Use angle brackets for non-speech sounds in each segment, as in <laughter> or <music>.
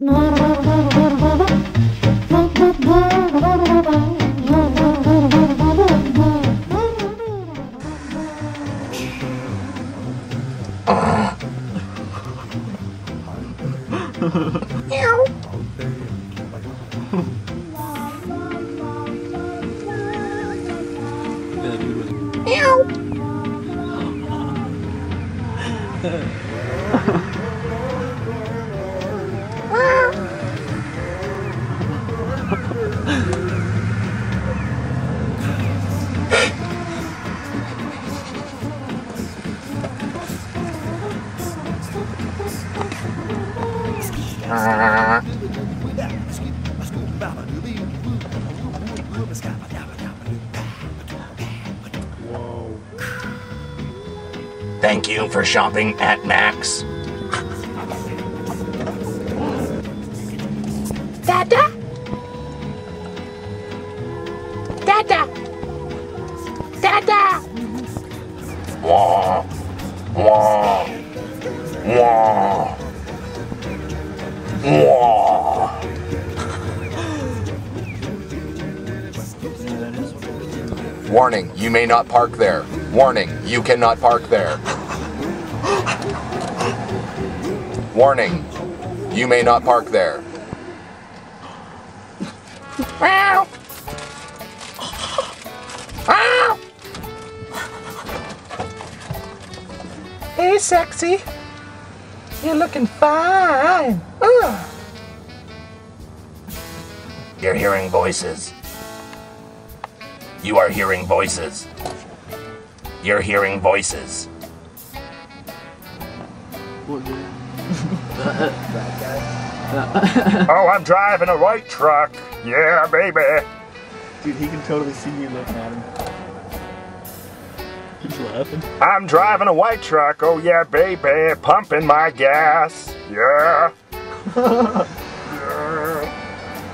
Yeah, <laughs> Thank you for shopping at Max. Warning, you may not park there. Warning, you cannot park there. Warning, you may not park there. Meow. Ah! Hey, sexy. You're looking fine. Ugh. You're hearing voices. You are hearing voices. You're hearing voices. <laughs> Oh, I'm driving a white truck. Yeah, baby. Dude, he can totally see you looking at him. He's laughing. I'm driving a white truck. Oh, yeah, baby. Pumping my gas. Yeah. <laughs> yeah.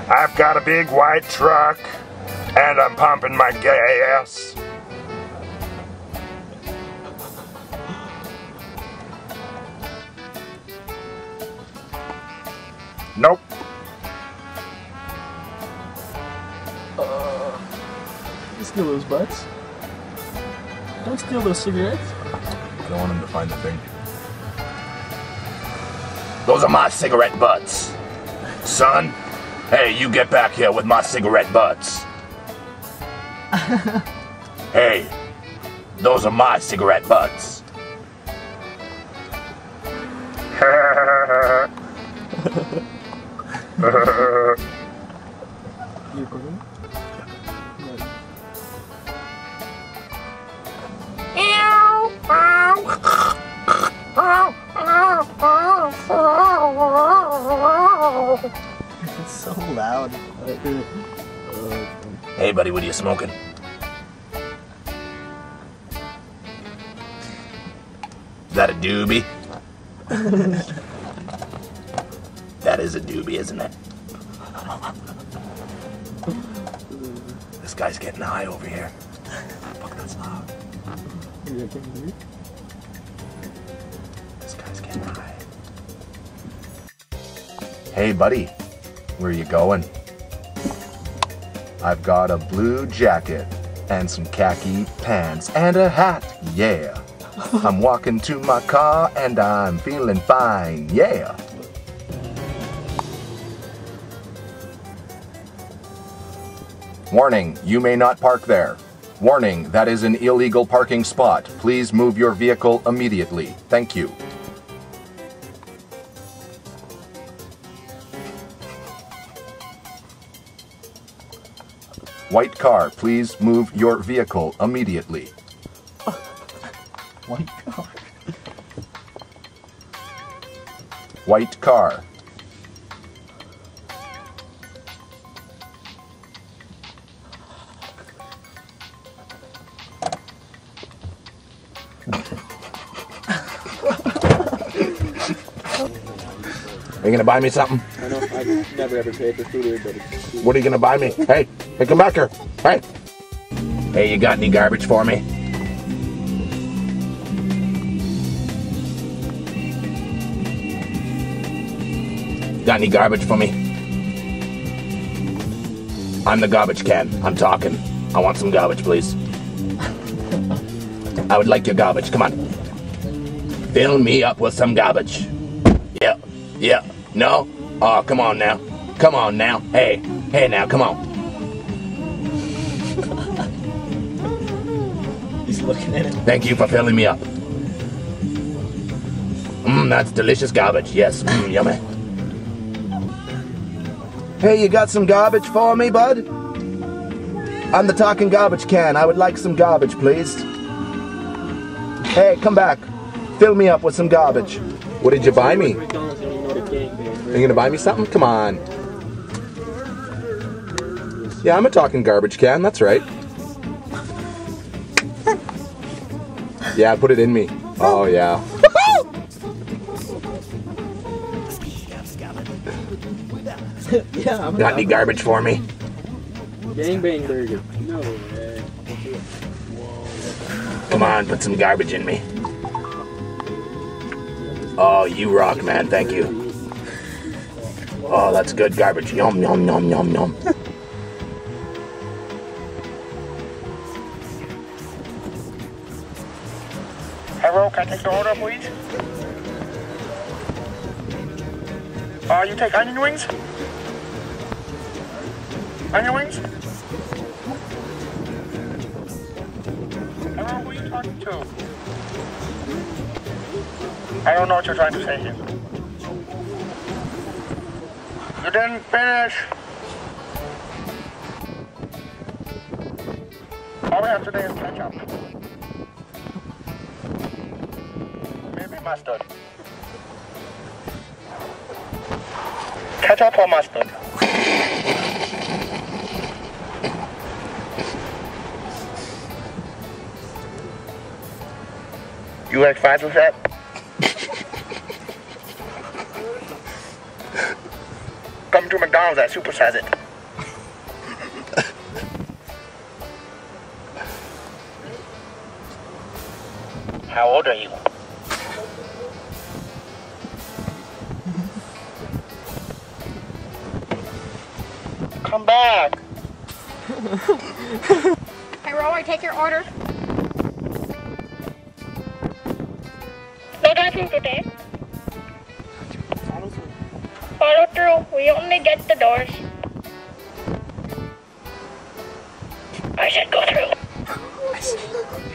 I've got a big white truck and I'm pumping my gas. Nope. Uh, Don't steal those butts. Don't steal those cigarettes. I don't want him to find the thing. Those are my cigarette butts. Son, hey, you get back here with my cigarette butts. <laughs> hey, those are my cigarette butts. <laughs> <laughs> It's so loud. Hey, buddy, what are you smoking? Is that a doobie? that is a doobie, isn't it? This guy's getting high over here. Fuck, that's loud. Hey, buddy, where you going? I've got a blue jacket and some khaki pants and a hat, yeah. I'm walking to my car and I'm feeling fine, yeah. Warning, you may not park there. Warning, that is an illegal parking spot. Please move your vehicle immediately. Thank you. White car, please move your vehicle immediately. White car. White car. Are you gonna buy me something? I know I've never ever paid for food here, but it's What are you gonna buy me? Hey, hey, come back here. Hey. Hey, you got any garbage for me? Got any garbage for me? I'm the garbage can. I'm talking. I want some garbage, please. I would like your garbage. Come on. Fill me up with some garbage. Yeah, yeah. No? Oh, come on now. Come on now. Hey, hey now, come on. He's looking at it. Thank you for filling me up. Mmm, that's delicious garbage. Yes, mmm, yummy. Hey, you got some garbage for me, bud? I'm the talking garbage can. I would like some garbage, please. Hey, come back. Fill me up with some garbage. What did you buy me? Are you gonna buy me something? Come on. Yeah, I'm a talking garbage can. That's right. Yeah, put it in me. Oh yeah. yeah, I'm Got any garbage for me? gang bang burger. No way. Come on, put some garbage in me. Oh, you rock, man. Thank you. Oh, that's good garbage. Yum, yum, yum, yum, yum. Hello, can I take the order, please? Uh, you take onion wings? Onion wings? Hello, who are you talking to? I don't know what you're trying to say here. You didn't finish. All we have today is catch ketchup. Maybe mustard. Ketchup or mustard? You like fries with that? Come to McDonald's at Supersize It. How old are you? Come back. Hey, Roller, take your order. No dancing today. We only get the doors. I said go through. <laughs>